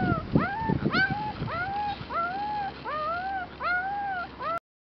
Woo!